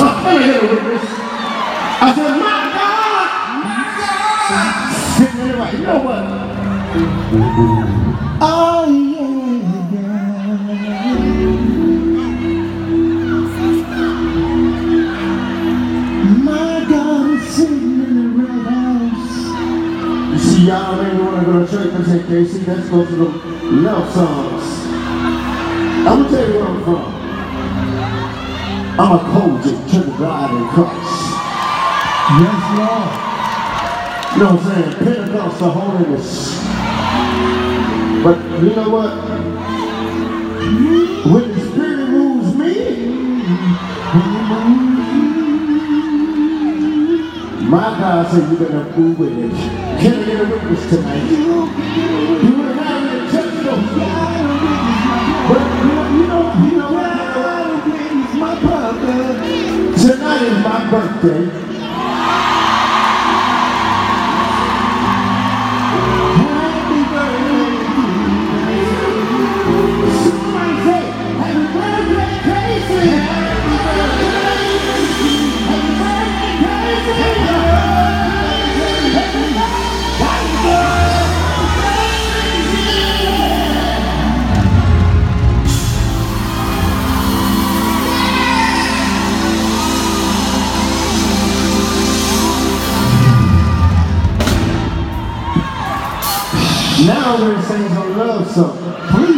want to hear the witness. I said, my God, my God. Sitting in the right. You know what? Oh, yeah. My God is sitting in the red house. You see, y'all ain't want to go to church and say, K-Ci, let's go to the love songs. I'm going to tell you where I'm from. I'm a COGIC to the bride in Christ. Yes, Lord. You know what I'm saying? Pentecostal holiness. But you know what? When the Spirit moves me, my God said you better move with it. Can I get a witness tonight? You would have had in church Tonight is my birthday. Now we're gonna sing some love song.